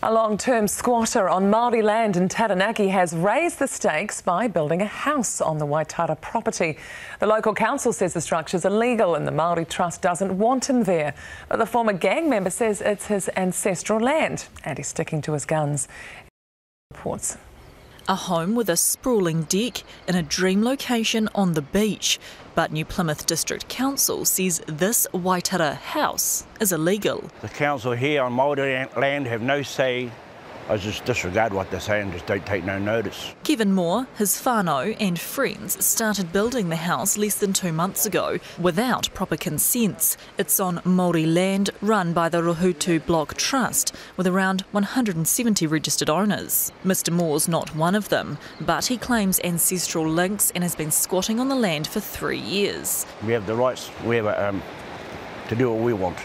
A long-term squatter on Māori land in Taranaki has raised the stakes by building a house on the Waitara property. The local council says the structure is illegal and the Māori Trust doesn't want him there. But the former gang member says it's his ancestral land and he's sticking to his guns. Reports. A home with a sprawling deck in a dream location on the beach. But New Plymouth District Council says this Waitara house is illegal. The council here on Māori land have no say I just disregard what they say and just don't take no notice. Kevin Moore, his whānau and friends started building the house less than two months ago without proper consents. It's on Māori land run by the Rohutu Block Trust with around 170 registered owners. Mr Moore's not one of them, but he claims ancestral links and has been squatting on the land for three years. We have the rights we have, um, to do what we want.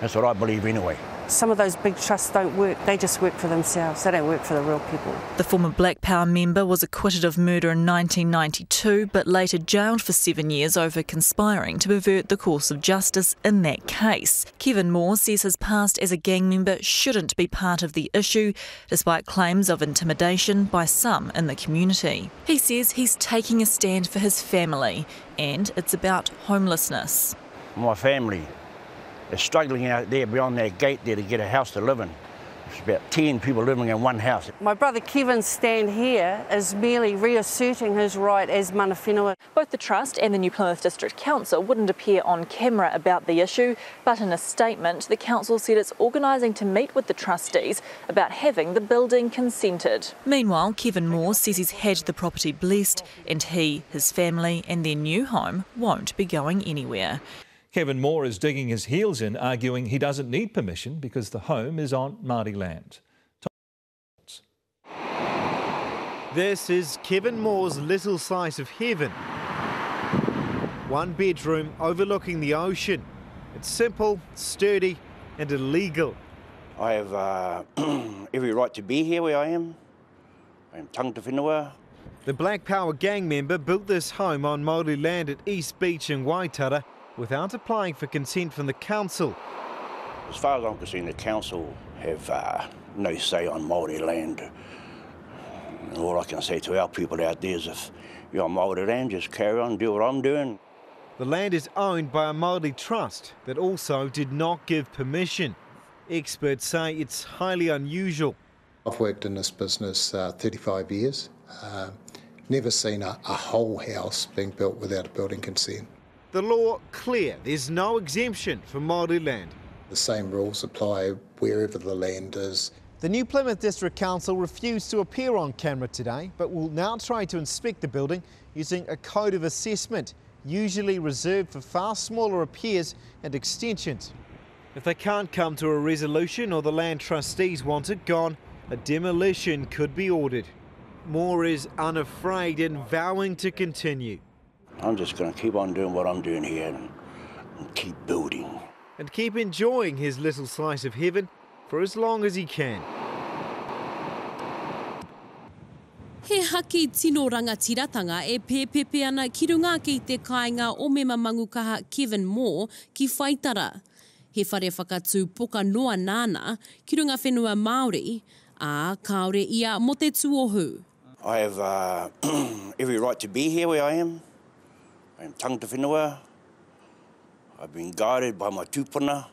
That's what I believe anyway. Some of those big trusts don't work, they just work for themselves, they don't work for the real people. The former Black Power member was acquitted of murder in 1992 but later jailed for seven years over conspiring to pervert the course of justice in that case. Kevin Moore says his past as a gang member shouldn't be part of the issue, despite claims of intimidation by some in the community. He says he's taking a stand for his family and it's about homelessness. My family, they're struggling out there beyond that gate there to get a house to live in. There's about 10 people living in one house. My brother Kevin's stand here is merely reasserting his right as mana whenua. Both the Trust and the New Plymouth District Council wouldn't appear on camera about the issue, but in a statement, the Council said it's organising to meet with the trustees about having the building consented. Meanwhile, Kevin Moore says he's had the property blessed and he, his family, and their new home won't be going anywhere. Kevin Moore is digging his heels in, arguing he doesn't need permission because the home is on Māori land. This is Kevin Moore's little slice of heaven. One bedroom overlooking the ocean. It's simple, sturdy, and illegal. I have uh, every right to be here where I am. I am tangata whenua. The Black Power gang member built this home on Māori land at East Beach in Waitara without applying for consent from the council. As far as I'm concerned, the council have uh, no say on Māori land. And all I can say to our people out there is if you're on Māori land, just carry on, do what I'm doing. The land is owned by a Māori trust that also did not give permission. Experts say it's highly unusual. I've worked in this business uh, 35 years. Uh, never seen a, a whole house being built without a building consent. The law clear. There's no exemption for Māori land. The same rules apply wherever the land is. The New Plymouth District Council refused to appear on camera today, but will now try to inspect the building using a code of assessment, usually reserved for far smaller repairs and extensions. If they can't come to a resolution or the land trustees want it gone, a demolition could be ordered. Moore is unafraid and vowing to continue. I'm just going to keep on doing what I'm doing here and, and keep building. And keep enjoying his little slice of heaven for as long as he can. He haki tino rangatiratanga e pēpepe ana ki runga ki te kāinga o me mamangu kaha Kevin Moore ki Whaitara. He whare whakatū poka noa nāna ki runga whenua Māori, a kaore ia mo te tuohu. I have uh, every right to be here where I am. I'm tangata whenua. I've been guarded by my tūpuna.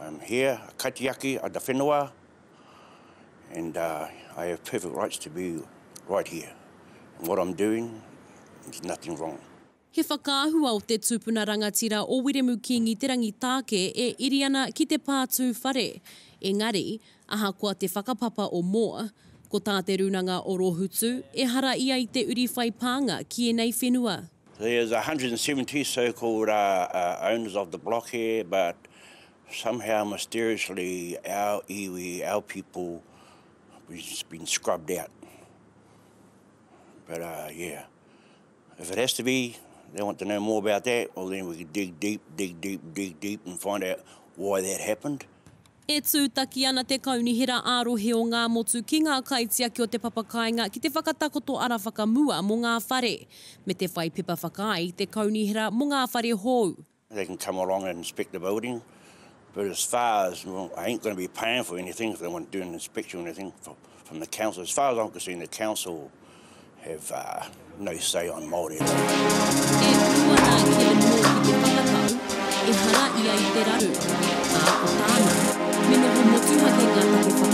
I'm here, a katiaki, a da whenua. And uh, I have perfect rights to be right here. And what I'm doing, there's nothing wrong. He whakaahua o te tūpuna rangatira o Wiremu Kingi te rangitāke e iriana ki te pātū whare. Engari, aha kua te whakapapa o moa, ko tā te runanga o Rohutu, e hara ia i te uri whai pānga ki e nei whenua. There's 170 so-called uh, uh, owners of the block here, but somehow mysteriously our iwi, our people, we've been scrubbed out. But uh, yeah, if it has to be, they want to know more about that, well then we can dig deep, dig deep, dig deep and find out why that happened. E tūtaki ana te kaunihira ārohe o ngā motu ki ngā kaitia ki o te papakainga ki te whakatakoto ara whakamua mo ngā whare, me te whai pepa whakai te kaunihira mo ngā whare hou. They can come along and inspect the building, But as far as, well, I ain't going to be paying for anything if they want to do an inspection or anything from, from the council. As far as I'm concerned, the council have uh, no say on Māori. E Moore ki te whakatau, e hara ia i te raru. A o tāna, Todo lo que